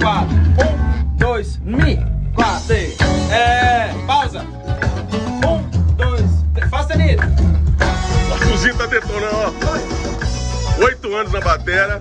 quatro. Um, dois, mi, quatro. É. Pausa. Um, dois, três. Faça nisso. O Suzinho tá detonando, ó. 8 anos na batera,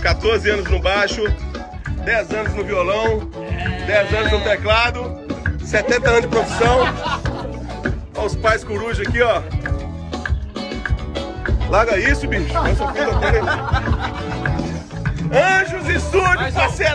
14 anos no baixo, 10 anos no violão, 10 anos no teclado, 70 anos de profissão. Olha os pais coruja aqui, ó. Larga isso, bicho. Anjos e Estúdio, Mais um. parceira!